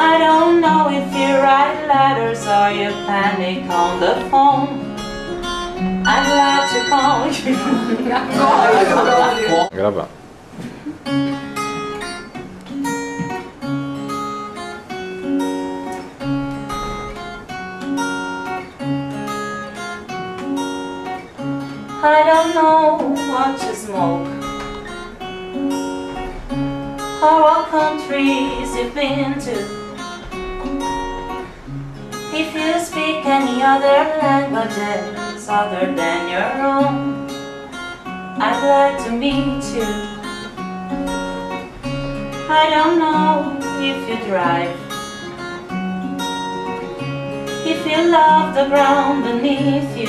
I don't know if you write letters or you panic on the phone. I'd like to call you. Grava. I don't know what to smoke Or what countries you've been to If you speak any other languages other than your own I'd like to meet you. I don't know if you drive. If you love the ground beneath you.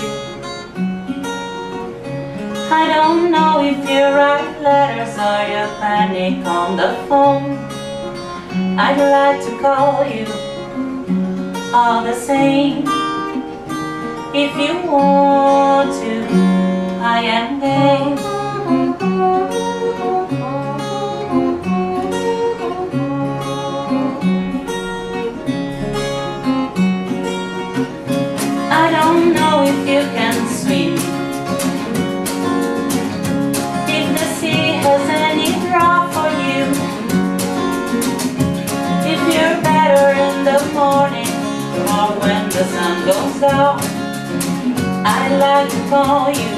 I don't know if you write letters or you panic on the phone. I'd like to call you all the same. If you want to, I am game the sun goes down. I'd like to call you.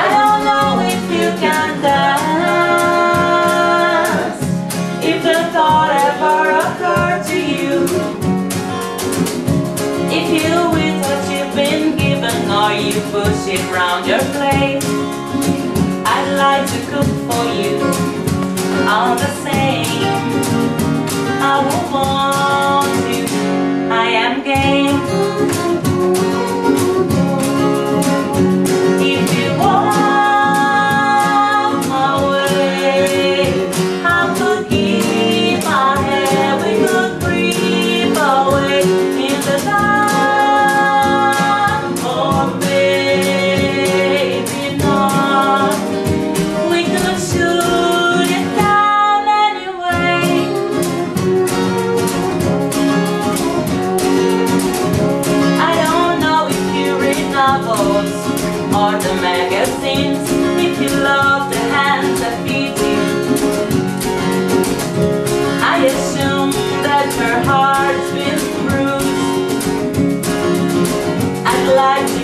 I don't know if you can dance. If the thought ever occurred to you. If you with what you've been given Or you push it round your plate or the magazines. If you love the hands that feed you I assume that her heart's been bruised. I'd like